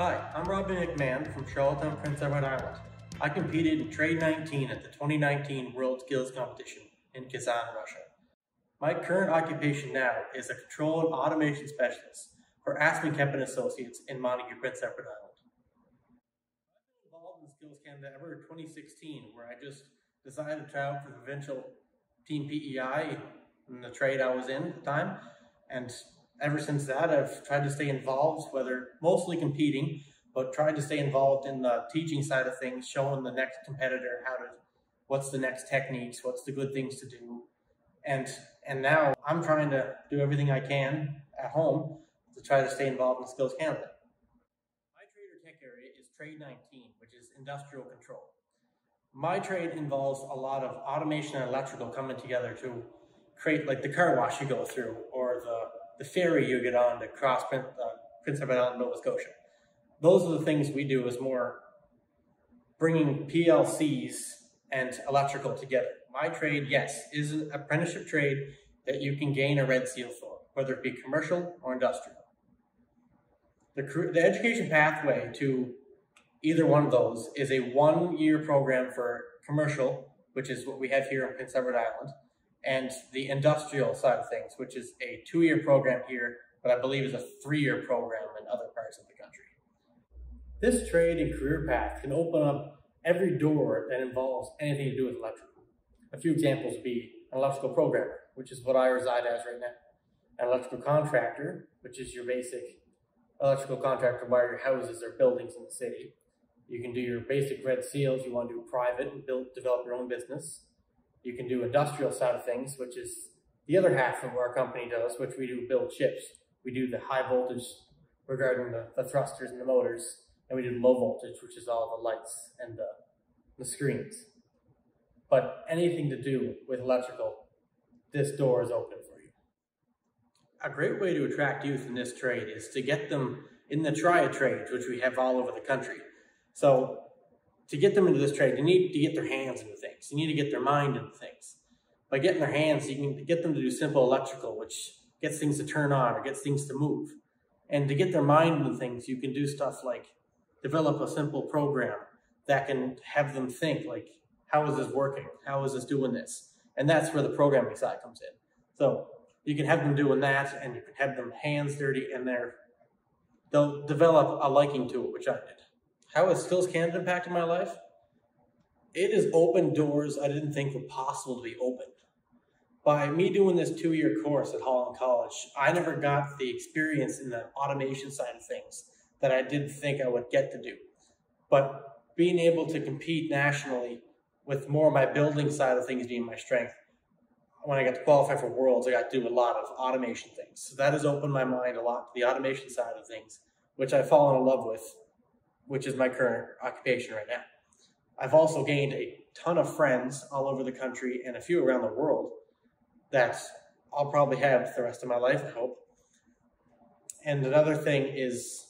I'm Robbie McMahon from Charlottetown, Prince Edward Island. I competed in Trade 19 at the 2019 World Skills Competition in Kazan, Russia. My current occupation now is a control and automation specialist for Aspin Kemp & Associates in Montague, Prince Edward Island. I've been involved in Skills Canada ever 2016, where I just to try out for the provincial Team PEI in the trade I was in at the time. And ever since that, I've tried to stay involved, whether mostly competing, but tried to stay involved in the teaching side of things, showing the next competitor how to, what's the next techniques, what's the good things to do. And, and now I'm trying to do everything I can at home to try to stay involved in Skills Canada. My trade or tech area is Trade 19, which is industrial control. My trade involves a lot of automation and electrical coming together to create like the car wash you go through or the, the ferry you get on to cross Prince, uh, Prince Edward Island, Nova Scotia. Those are the things we do is more bringing PLCs and electrical together. My trade, yes, is an apprenticeship trade that you can gain a red seal for, whether it be commercial or industrial. The, the education pathway to either one of those is a one-year program for commercial, which is what we have here in Prince Edward Island, and the industrial side of things, which is a two-year program here, but I believe is a three-year program in other parts of the country. This trade and career path can open up every door that involves anything to do with electrical. A few examples would be an electrical programmer, which is what I reside as right now. An electrical contractor, which is your basic electrical contractor wire your houses or buildings in the city. You can do your basic red seals. You want to do private and build, develop your own business. You can do industrial side of things, which is the other half of what our company does, which we do build chips. We do the high voltage regarding the, the thrusters and the motors, and we do low voltage, which is all the lights and the, the screens. But anything to do with electrical, this door is open for you. A great way to attract youth in this trade is to get them in the triad trades, which we have all over the country. So to get them into this trade, you need to get their hands into things. You need to get their mind into things. By getting their hands, you can get them to do simple electrical, which gets things to turn on or gets things to move. And to get their mind into things, you can do stuff like develop a simple program that can have them think like, how is this working? How is this doing this? And that's where the programming side comes in. So you can have them doing that and you can have them hands dirty and they're, they'll develop a liking to it, which I did. How has Skills Canada impacted my life? It has opened doors I didn't think were possible to be opened. By me doing this two year course at Holland College, I never got the experience in the automation side of things that I didn't think I would get to do. But being able to compete nationally with more of my building side of things being my strength, when I got to qualify for Worlds, I got to do a lot of automation things. So that has opened my mind a lot to the automation side of things, which I've fallen in love with which is my current occupation right now. I've also gained a ton of friends all over the country and a few around the world that I'll probably have the rest of my life, I hope. And another thing is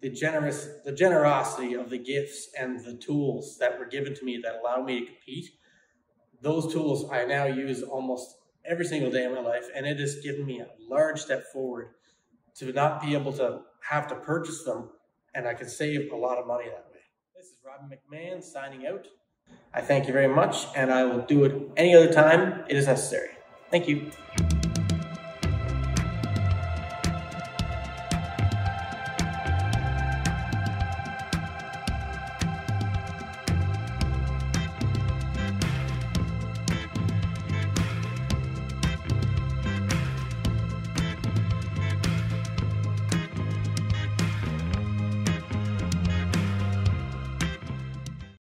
the generous the generosity of the gifts and the tools that were given to me that allow me to compete. Those tools I now use almost every single day of my life, and it has given me a large step forward to not be able to have to purchase them and I could save a lot of money that way. This is Robbie McMahon signing out. I thank you very much, and I will do it any other time it is necessary. Thank you.